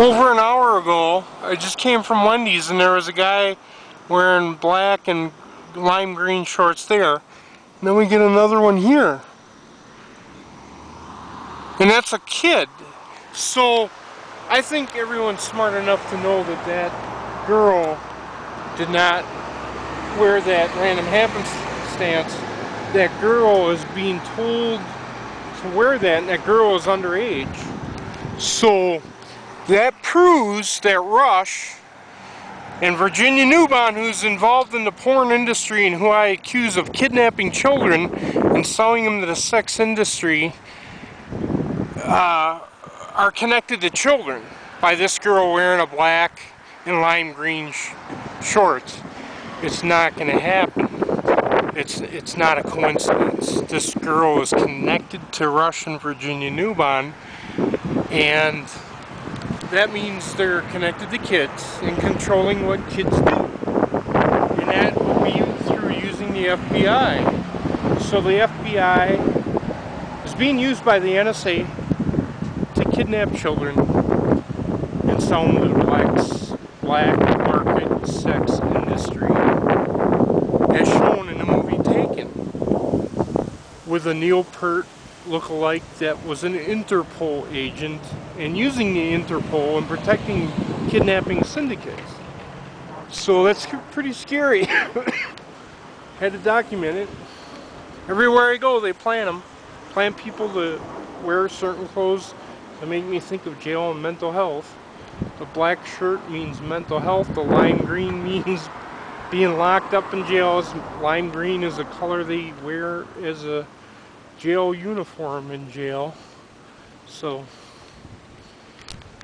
Over an hour ago, I just came from Wendy's and there was a guy wearing black and lime green shorts there. And then we get another one here. And that's a kid. So I think everyone's smart enough to know that that girl did not wear that random happenstance. That girl is being told to wear that and that girl is underage. So that proves that Rush and Virginia Newbon, who's involved in the porn industry and who I accuse of kidnapping children and selling them to the sex industry, uh, are connected to children by this girl wearing a black and lime green sh shorts. It's not going to happen. It's, it's not a coincidence. This girl is connected to Rush and Virginia Newbon and that means they're connected to kids and controlling what kids do. And that will be through using the FBI. So the FBI is being used by the NSA to kidnap children and sell them to the blacks, black market sex industry as shown in the movie Taken with a Neil Peart look-alike that was an Interpol agent and using the Interpol and protecting kidnapping syndicates. So that's pretty scary. Had to document it. Everywhere I go, they plan them. Plan people to wear certain clothes to make me think of jail and mental health. The black shirt means mental health. The lime green means being locked up in jail. Lime green is a color they wear as a jail uniform in jail. So